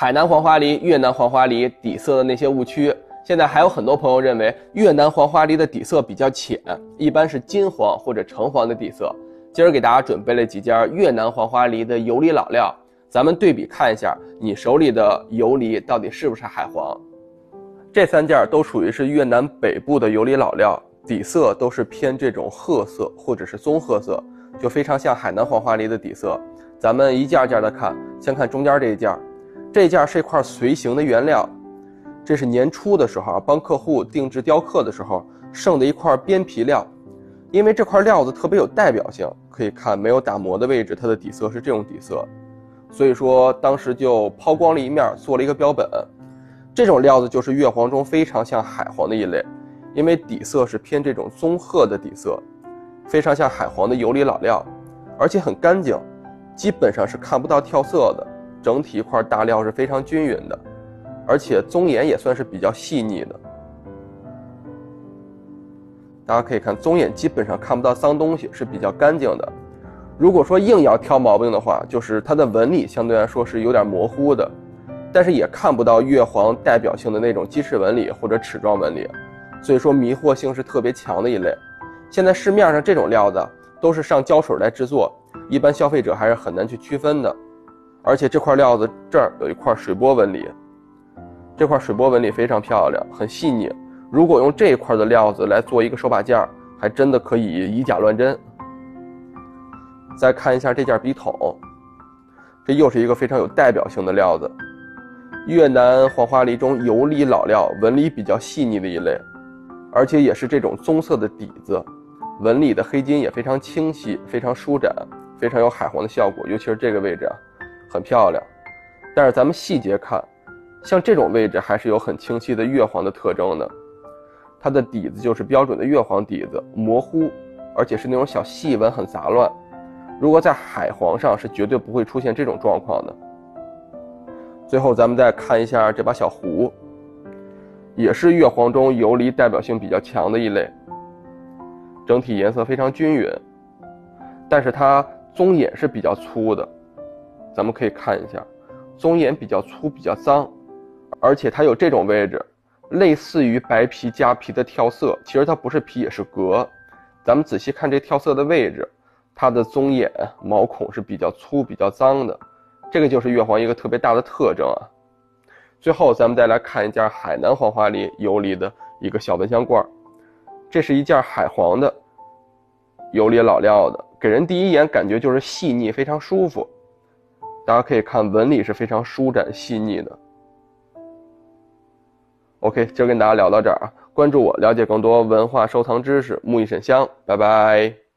海南黄花梨、越南黄花梨底色的那些误区，现在还有很多朋友认为越南黄花梨的底色比较浅，一般是金黄或者橙黄的底色。今儿给大家准备了几件越南黄花梨的油梨老料，咱们对比看一下，你手里的油梨到底是不是海黄？这三件都属于是越南北部的油梨老料，底色都是偏这种褐色或者是棕褐色，就非常像海南黄花梨的底色。咱们一件件的看，先看中间这一件。这件是一块随行的原料，这是年初的时候，帮客户定制雕刻的时候剩的一块边皮料，因为这块料子特别有代表性，可以看没有打磨的位置，它的底色是这种底色，所以说当时就抛光了一面，做了一个标本。这种料子就是月黄中非常像海黄的一类，因为底色是偏这种棕褐的底色，非常像海黄的油里老料，而且很干净，基本上是看不到跳色的。整体一块大料是非常均匀的，而且棕眼也算是比较细腻的。大家可以看棕眼基本上看不到脏东西，是比较干净的。如果说硬要挑毛病的话，就是它的纹理相对来说是有点模糊的，但是也看不到越黄代表性的那种鸡翅纹理或者齿状纹理，所以说迷惑性是特别强的一类。现在市面上这种料子都是上胶水来制作，一般消费者还是很难去区分的。而且这块料子这儿有一块水波纹理，这块水波纹理非常漂亮，很细腻。如果用这一块的料子来做一个手把件，还真的可以以假乱真。再看一下这件笔筒，这又是一个非常有代表性的料子，越南黄花梨中油梨老料，纹理比较细腻的一类，而且也是这种棕色的底子，纹理的黑金也非常清晰，非常舒展，非常有海黄的效果，尤其是这个位置啊。很漂亮，但是咱们细节看，像这种位置还是有很清晰的越黄的特征的。它的底子就是标准的越黄底子，模糊，而且是那种小细纹很杂乱。如果在海黄上是绝对不会出现这种状况的。最后咱们再看一下这把小壶，也是越黄中游离代表性比较强的一类。整体颜色非常均匀，但是它棕眼是比较粗的。咱们可以看一下，棕眼比较粗，比较脏，而且它有这种位置，类似于白皮加皮的跳色，其实它不是皮也是革。咱们仔细看这跳色的位置，它的棕眼毛孔是比较粗、比较脏的，这个就是越黄一个特别大的特征啊。最后，咱们再来看一件海南黄花梨游离的一个小蚊香罐，这是一件海黄的游离老料的，给人第一眼感觉就是细腻，非常舒服。大家可以看纹理是非常舒展细腻的。OK，今儿跟大家聊到这儿啊，关注我，了解更多文化收藏知识。木易沈香，拜拜。